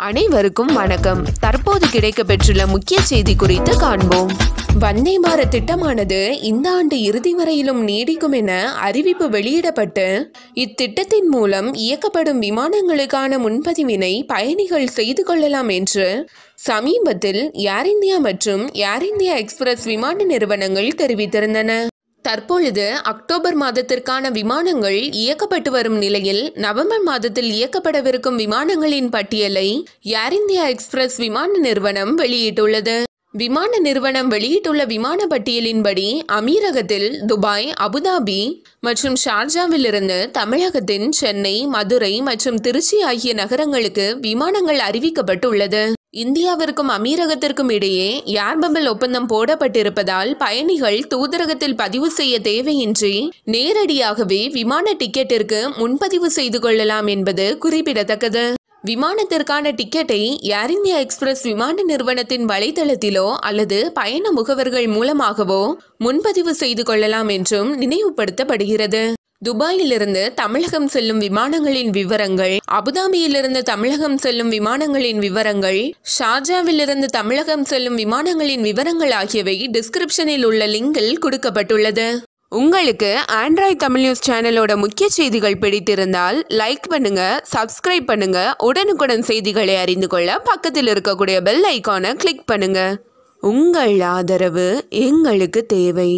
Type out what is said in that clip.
அனைவருக்கும் வணக்கம். தற்போது கிடைக்கப்பெற்றுள்ள முக்கிய செய்தி குறித்து காண்போம். வந்தே பாரத் திட்டமானது இந்த ஆண்டு இறுதி வரையிலும் நீடிக்கும் என அறிவிப்பு வெளியிடப்பட்டு இத்திட்டத்தின் மூலம் இயக்கப்படும் விமானங்களுக்கான முன்பதிவினை பயணிகள் செய்து கொள்ளலாம் என்று சமீபத்தில் ஏர் இந்தியா மற்றும் ஏர் இந்தியா எக்ஸ்பிரஸ் விமான நிறுவனங்கள் தெரிவித்திருந்தன. தற்பொழுது அக்டோபர் மாதத்திற்கான விமானங்கள் இயக்கப்பட்டு வரும் நிலையில் நவம்பர் மாதத்தில் இயக்கப்படவிருக்கும் விமானங்களின் பட்டியலை ஏர் இந்தியா எக்ஸ்பிரஸ் விமான நிறுவனம் வெளியிட்டுள்ளது. விமான நிறுவனம் வெளியிட்டுள்ள விமான பட்டியலின்படி அமீரகத்தில் துபாய் அபுதாபி மற்றும் ஷார்ஜாவிலிருந்து தமிழகத்தின் சென்னை மதுரை மற்றும் திருச்சி ஆகிய நகரங்களுக்கு விமானங்கள் அறிவிக்கப்பட்டுள்ளது. இந்தியாவிற்கும் அமீரகத்திற்கும் இடையே ஏர் பபிள் ஒப்பந்தம் போடப்பட்டிருப்பதால் பயணிகள் தூதரகத்தில் பதிவு செய்ய தேவையின்றி நேரடியாகவே விமான டிக்கெட்டிற்கு முன்பதிவு செய்து கொள்ளலாம் என்பது குறிப்பிடத்தக்கது. விமானத்திற்கான டிக்கெட்டை ஏர் இந்தியா எக்ஸ்பிரஸ் விமான நிறுவனத்தின் வலைதளத்திலோ அல்லது பயண முகவர்கள் மூலமாகவோ முன்பதிவு செய்து கொள்ளலாம் என்றும் நினைவுபடுத்தப்படுகிறது. துபாயிலிருந்து தமிழகம் செல்லும் விமானங்களின் விவரங்கள் அபுதாபியிலிருந்து தமிழகம் செல்லும் விமானங்களின் விவரங்கள் ஷார்ஜாவிலிருந்து தமிழகம் செல்லும் விமானங்களின் விவரங்கள் ஆகியவை டிஸ்கிரிப்ஷனில் உள்ள லிங்கில் கொடுக்கப்பட்டுள்ளது. உங்களுக்கு ஆண்ட்ராய்ட் தமிழ் நியூஸ் சேனலோட முக்கிய செய்திகள் பிடித்திருந்தால் லைக் பண்ணுங்க சப்ஸ்கிரைப் பண்ணுங்க உடனுக்குடன் செய்திகளை அறிந்து கொள்ள பக்கத்தில் இருக்கக்கூடிய பெல் ஐக்கானை கிளிக் பண்ணுங்க. உங்கள் ஆதரவு எங்களுக்கு தேவை.